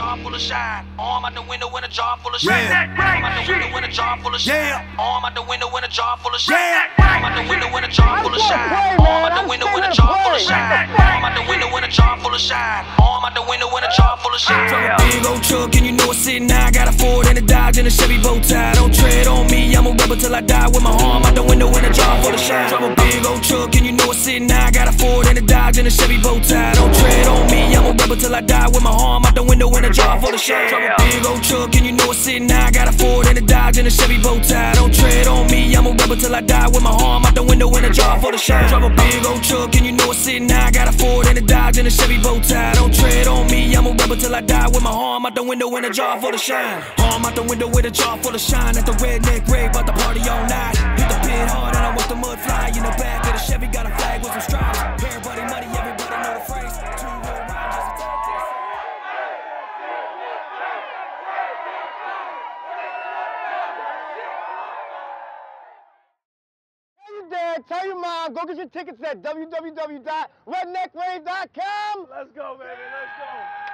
jar full of shine. Arm out the window in a jar full of Yeah. shine. Arm out the window in a jar full of shine. Yeah. Arm out the window in a jar full of shine. Yeah. Arm out the window in a jar full of shine. Arm out the window in a jar full of shine. Arm out the window in a jar full of shine. Arm out the window in a jar full of shine. A big old truck and you know it's sitting now. Got a Ford and a Dodge and a Chevy bow tie. Don't tread on me, I'm a rebel till I die with my arm out the window in a jar full of shine. A big old truck and you know it's sitting now. Got a Ford and a Dodge and a Chevy bow tie. I die with my arm out the window in a jar full of shine. Drive a big old truck and you know it's sitting now. Got a Ford and a Dodge and a Chevy bow tie. Don't tread on me, I'm a rebel till I die with my arm out the window in a jar full of shine. Drive a big old truck and you know it's sitting now. Got a Ford and a Dodge and a Chevy bow tie. Don't tread on me, I'm a rebel till I die with my arm out the window in a jar full of shine. Arm out the window with a jar full of shine. At the redneck rave, about the man. Tell your mom. Go get your tickets at www.redneckrave.com. Let's go, baby. Let's go.